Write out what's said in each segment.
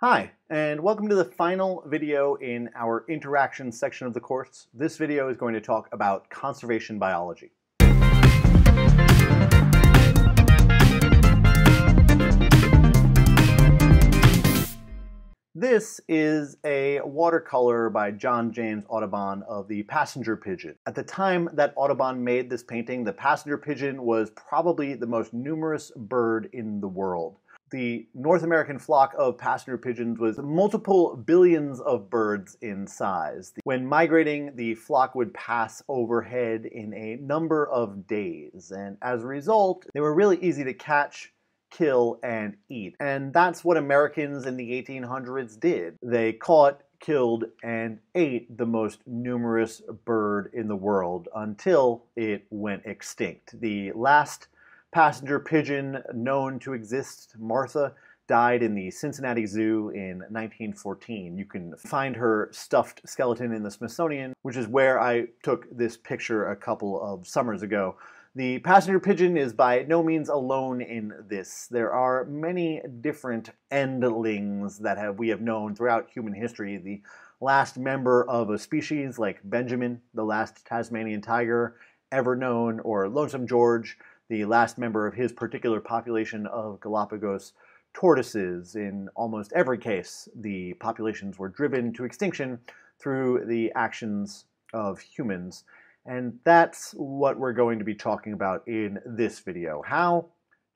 Hi, and welcome to the final video in our interaction section of the course. This video is going to talk about conservation biology. This is a watercolor by John James Audubon of the passenger pigeon. At the time that Audubon made this painting, the passenger pigeon was probably the most numerous bird in the world the North American flock of passenger pigeons was multiple billions of birds in size. When migrating, the flock would pass overhead in a number of days, and as a result, they were really easy to catch, kill, and eat. And that's what Americans in the 1800s did. They caught, killed, and ate the most numerous bird in the world until it went extinct. The last passenger pigeon known to exist, Martha, died in the Cincinnati Zoo in 1914. You can find her stuffed skeleton in the Smithsonian, which is where I took this picture a couple of summers ago. The passenger pigeon is by no means alone in this. There are many different endlings that have we have known throughout human history. The last member of a species like Benjamin, the last Tasmanian tiger ever known, or Lonesome George, the last member of his particular population of Galapagos tortoises. In almost every case, the populations were driven to extinction through the actions of humans. And that's what we're going to be talking about in this video. How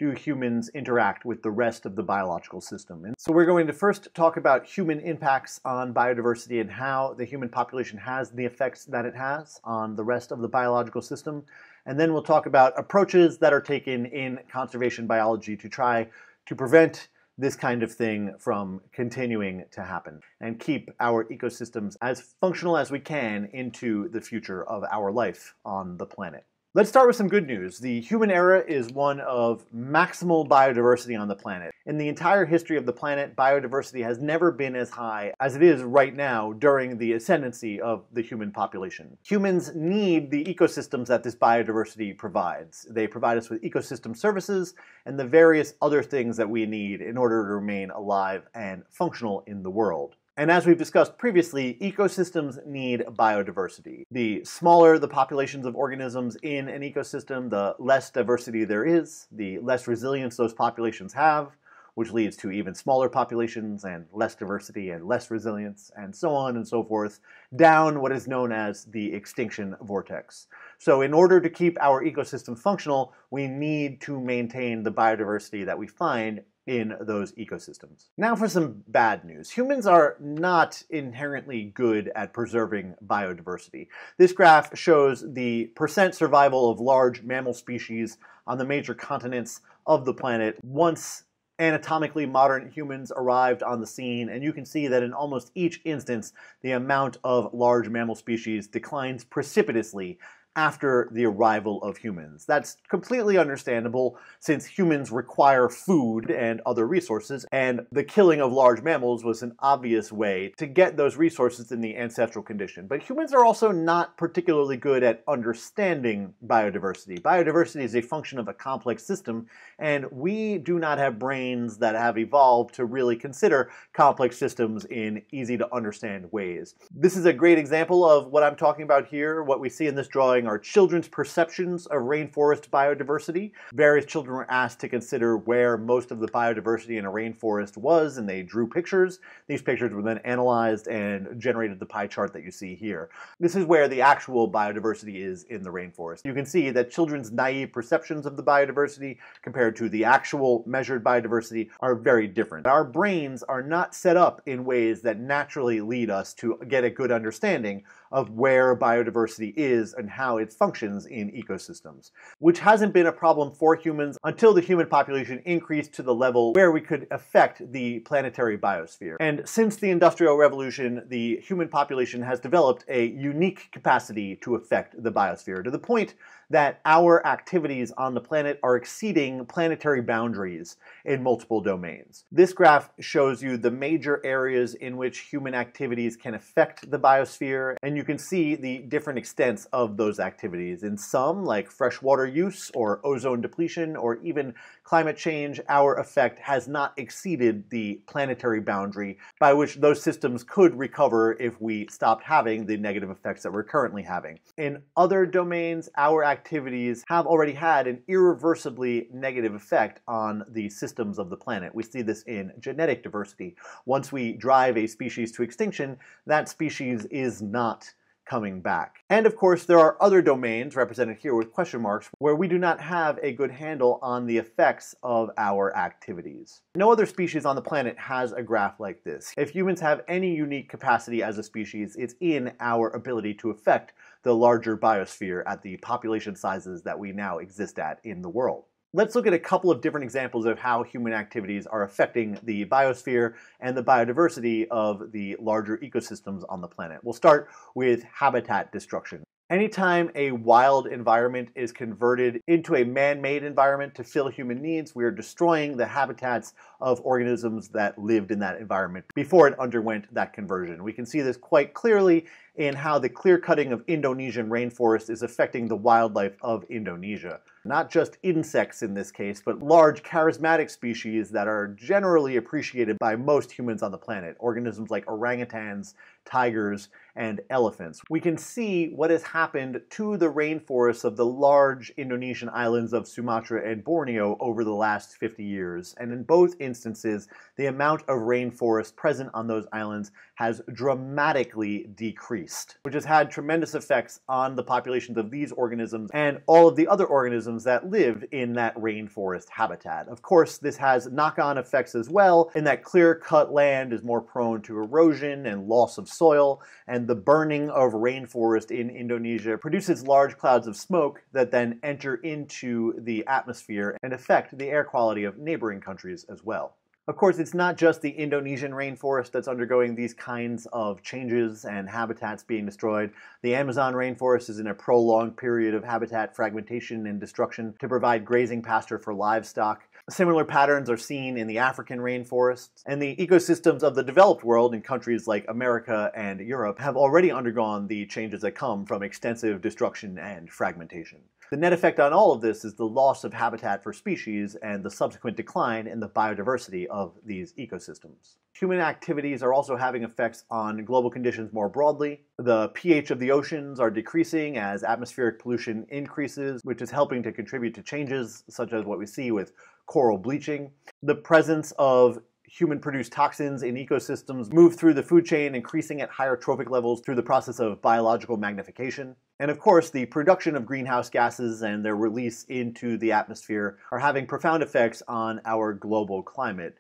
do humans interact with the rest of the biological system? And so we're going to first talk about human impacts on biodiversity and how the human population has the effects that it has on the rest of the biological system. And then we'll talk about approaches that are taken in conservation biology to try to prevent this kind of thing from continuing to happen and keep our ecosystems as functional as we can into the future of our life on the planet. Let's start with some good news. The human era is one of maximal biodiversity on the planet. In the entire history of the planet, biodiversity has never been as high as it is right now during the ascendancy of the human population. Humans need the ecosystems that this biodiversity provides. They provide us with ecosystem services and the various other things that we need in order to remain alive and functional in the world. And as we've discussed previously, ecosystems need biodiversity. The smaller the populations of organisms in an ecosystem, the less diversity there is, the less resilience those populations have, which leads to even smaller populations and less diversity and less resilience, and so on and so forth, down what is known as the extinction vortex. So in order to keep our ecosystem functional, we need to maintain the biodiversity that we find in those ecosystems. Now for some bad news. Humans are not inherently good at preserving biodiversity. This graph shows the percent survival of large mammal species on the major continents of the planet once anatomically modern humans arrived on the scene, and you can see that in almost each instance, the amount of large mammal species declines precipitously after the arrival of humans. That's completely understandable since humans require food and other resources, and the killing of large mammals was an obvious way to get those resources in the ancestral condition. But humans are also not particularly good at understanding biodiversity. Biodiversity is a function of a complex system, and we do not have brains that have evolved to really consider complex systems in easy to understand ways. This is a great example of what I'm talking about here, what we see in this drawing are children's perceptions of rainforest biodiversity. Various children were asked to consider where most of the biodiversity in a rainforest was, and they drew pictures. These pictures were then analyzed and generated the pie chart that you see here. This is where the actual biodiversity is in the rainforest. You can see that children's naive perceptions of the biodiversity compared to the actual measured biodiversity are very different. Our brains are not set up in ways that naturally lead us to get a good understanding of where biodiversity is and how it functions in ecosystems, which hasn't been a problem for humans until the human population increased to the level where we could affect the planetary biosphere. And since the Industrial Revolution, the human population has developed a unique capacity to affect the biosphere to the point that our activities on the planet are exceeding planetary boundaries in multiple domains. This graph shows you the major areas in which human activities can affect the biosphere, and you can see the different extents of those activities. In some, like freshwater use or ozone depletion or even climate change, our effect has not exceeded the planetary boundary by which those systems could recover if we stopped having the negative effects that we're currently having. In other domains, our activities have already had an irreversibly negative effect on the systems of the planet. We see this in genetic diversity. Once we drive a species to extinction, that species is not coming back. And of course, there are other domains represented here with question marks where we do not have a good handle on the effects of our activities. No other species on the planet has a graph like this. If humans have any unique capacity as a species, it's in our ability to affect the larger biosphere at the population sizes that we now exist at in the world. Let's look at a couple of different examples of how human activities are affecting the biosphere and the biodiversity of the larger ecosystems on the planet. We'll start with habitat destruction. Anytime a wild environment is converted into a man-made environment to fill human needs, we are destroying the habitats of organisms that lived in that environment before it underwent that conversion. We can see this quite clearly in how the clear cutting of Indonesian rainforest is affecting the wildlife of Indonesia. Not just insects in this case, but large charismatic species that are generally appreciated by most humans on the planet, organisms like orangutans, tigers, and elephants. We can see what has happened to the rainforests of the large Indonesian islands of Sumatra and Borneo over the last 50 years, and in both instances, the amount of rainforest present on those islands has dramatically decreased, which has had tremendous effects on the populations of these organisms and all of the other organisms that live in that rainforest habitat. Of course, this has knock-on effects as well, in that clear-cut land is more prone to erosion and loss of soil, and the burning of rainforest in Indonesia produces large clouds of smoke that then enter into the atmosphere and affect the air quality of neighboring countries as well. Of course, it's not just the Indonesian rainforest that's undergoing these kinds of changes and habitats being destroyed. The Amazon rainforest is in a prolonged period of habitat fragmentation and destruction to provide grazing pasture for livestock. Similar patterns are seen in the African rainforests, and the ecosystems of the developed world in countries like America and Europe have already undergone the changes that come from extensive destruction and fragmentation. The net effect on all of this is the loss of habitat for species and the subsequent decline in the biodiversity of these ecosystems. Human activities are also having effects on global conditions more broadly. The pH of the oceans are decreasing as atmospheric pollution increases, which is helping to contribute to changes such as what we see with coral bleaching. The presence of human-produced toxins in ecosystems move through the food chain, increasing at higher trophic levels through the process of biological magnification. And of course, the production of greenhouse gases and their release into the atmosphere are having profound effects on our global climate.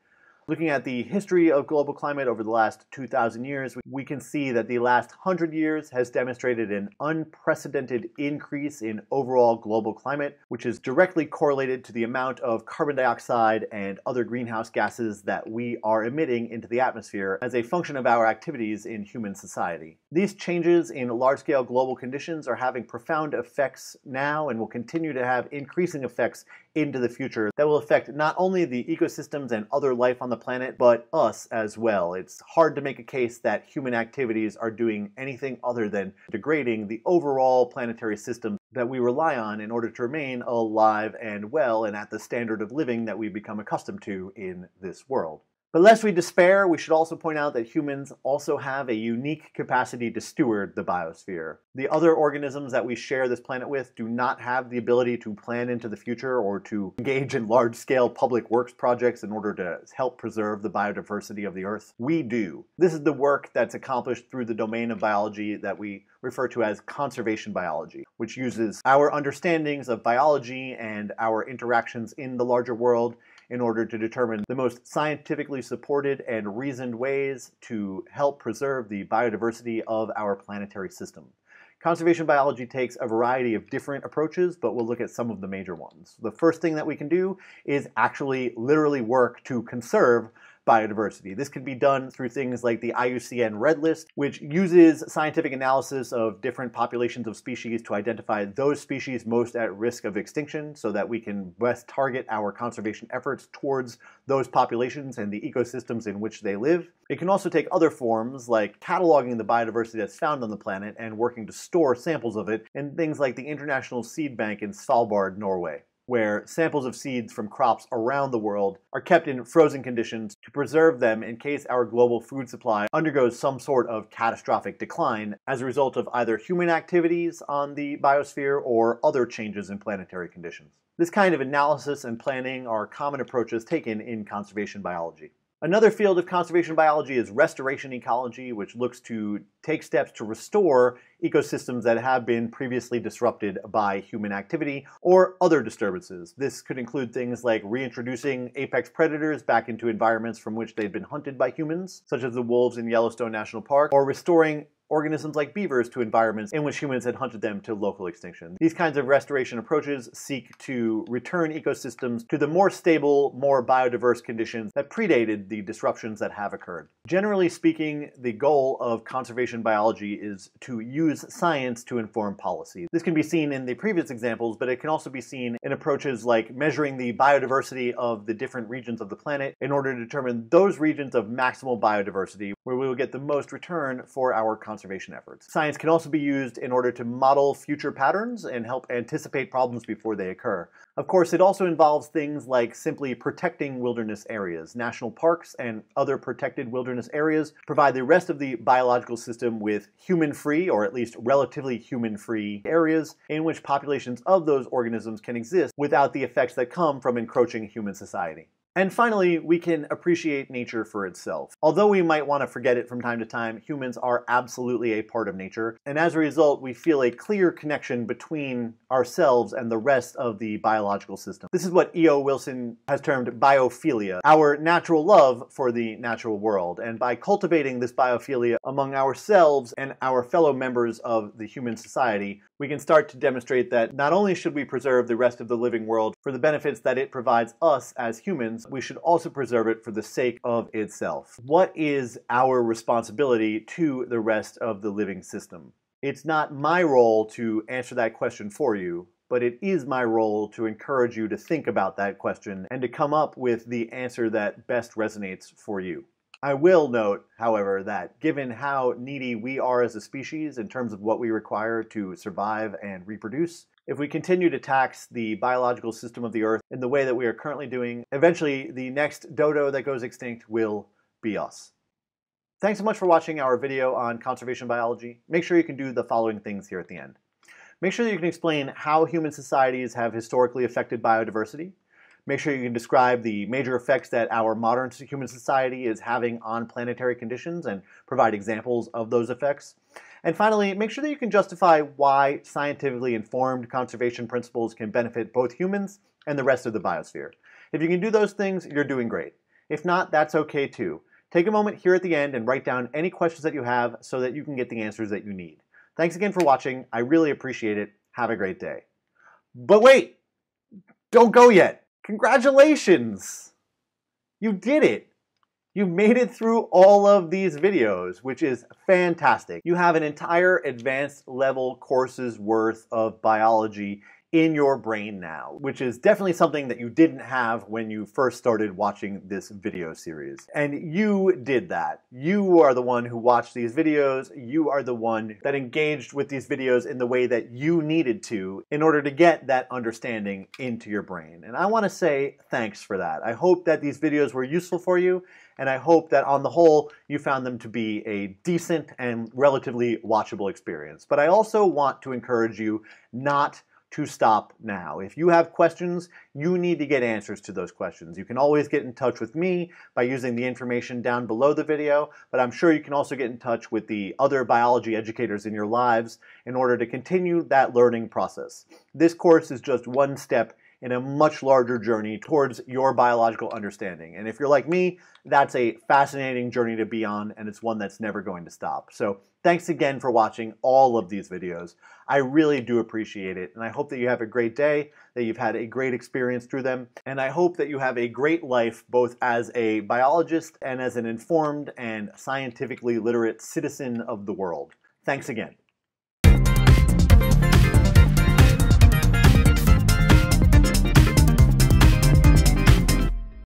Looking at the history of global climate over the last 2,000 years, we can see that the last 100 years has demonstrated an unprecedented increase in overall global climate, which is directly correlated to the amount of carbon dioxide and other greenhouse gases that we are emitting into the atmosphere as a function of our activities in human society. These changes in large-scale global conditions are having profound effects now and will continue to have increasing effects into the future that will affect not only the ecosystems and other life on the planet, but us as well. It's hard to make a case that human activities are doing anything other than degrading the overall planetary system that we rely on in order to remain alive and well and at the standard of living that we've become accustomed to in this world. But lest we despair, we should also point out that humans also have a unique capacity to steward the biosphere. The other organisms that we share this planet with do not have the ability to plan into the future or to engage in large-scale public works projects in order to help preserve the biodiversity of the Earth. We do. This is the work that's accomplished through the domain of biology that we refer to as conservation biology, which uses our understandings of biology and our interactions in the larger world in order to determine the most scientifically supported and reasoned ways to help preserve the biodiversity of our planetary system. Conservation biology takes a variety of different approaches, but we'll look at some of the major ones. The first thing that we can do is actually literally work to conserve biodiversity. This can be done through things like the IUCN Red List, which uses scientific analysis of different populations of species to identify those species most at risk of extinction so that we can best target our conservation efforts towards those populations and the ecosystems in which they live. It can also take other forms like cataloging the biodiversity that's found on the planet and working to store samples of it in things like the International Seed Bank in Svalbard, Norway. Where samples of seeds from crops around the world are kept in frozen conditions to preserve them in case our global food supply undergoes some sort of catastrophic decline as a result of either human activities on the biosphere or other changes in planetary conditions. This kind of analysis and planning are common approaches taken in conservation biology. Another field of conservation biology is restoration ecology, which looks to take steps to restore ecosystems that have been previously disrupted by human activity or other disturbances. This could include things like reintroducing apex predators back into environments from which they've been hunted by humans, such as the wolves in Yellowstone National Park, or restoring organisms like beavers to environments in which humans had hunted them to local extinction. These kinds of restoration approaches seek to return ecosystems to the more stable, more biodiverse conditions that predated the disruptions that have occurred. Generally speaking, the goal of conservation biology is to use science to inform policy. This can be seen in the previous examples, but it can also be seen in approaches like measuring the biodiversity of the different regions of the planet in order to determine those regions of maximal biodiversity where we will get the most return for our conservation efforts. Science can also be used in order to model future patterns and help anticipate problems before they occur. Of course, it also involves things like simply protecting wilderness areas. National parks and other protected wilderness areas provide the rest of the biological system with human-free, or at least relatively human-free, areas in which populations of those organisms can exist without the effects that come from encroaching human society. And finally, we can appreciate nature for itself. Although we might want to forget it from time to time, humans are absolutely a part of nature, and as a result, we feel a clear connection between ourselves and the rest of the biological system. This is what E.O. Wilson has termed biophilia, our natural love for the natural world. And by cultivating this biophilia among ourselves and our fellow members of the human society, we can start to demonstrate that not only should we preserve the rest of the living world for the benefits that it provides us as humans, we should also preserve it for the sake of itself. What is our responsibility to the rest of the living system? It's not my role to answer that question for you, but it is my role to encourage you to think about that question and to come up with the answer that best resonates for you. I will note, however, that given how needy we are as a species in terms of what we require to survive and reproduce, if we continue to tax the biological system of the Earth in the way that we are currently doing, eventually the next dodo that goes extinct will be us. Thanks so much for watching our video on conservation biology. Make sure you can do the following things here at the end. Make sure that you can explain how human societies have historically affected biodiversity. Make sure you can describe the major effects that our modern human society is having on planetary conditions and provide examples of those effects. And finally, make sure that you can justify why scientifically informed conservation principles can benefit both humans and the rest of the biosphere. If you can do those things, you're doing great. If not, that's okay too. Take a moment here at the end and write down any questions that you have so that you can get the answers that you need. Thanks again for watching. I really appreciate it. Have a great day. But wait! Don't go yet! Congratulations! You did it! You made it through all of these videos, which is fantastic. You have an entire advanced level course's worth of biology in your brain now, which is definitely something that you didn't have when you first started watching this video series. And you did that. You are the one who watched these videos. You are the one that engaged with these videos in the way that you needed to in order to get that understanding into your brain. And I want to say thanks for that. I hope that these videos were useful for you and I hope that on the whole you found them to be a decent and relatively watchable experience. But I also want to encourage you not to stop now. If you have questions, you need to get answers to those questions. You can always get in touch with me by using the information down below the video, but I'm sure you can also get in touch with the other biology educators in your lives in order to continue that learning process. This course is just one step in a much larger journey towards your biological understanding. And if you're like me, that's a fascinating journey to be on, and it's one that's never going to stop. So thanks again for watching all of these videos. I really do appreciate it, and I hope that you have a great day, that you've had a great experience through them, and I hope that you have a great life both as a biologist and as an informed and scientifically literate citizen of the world. Thanks again.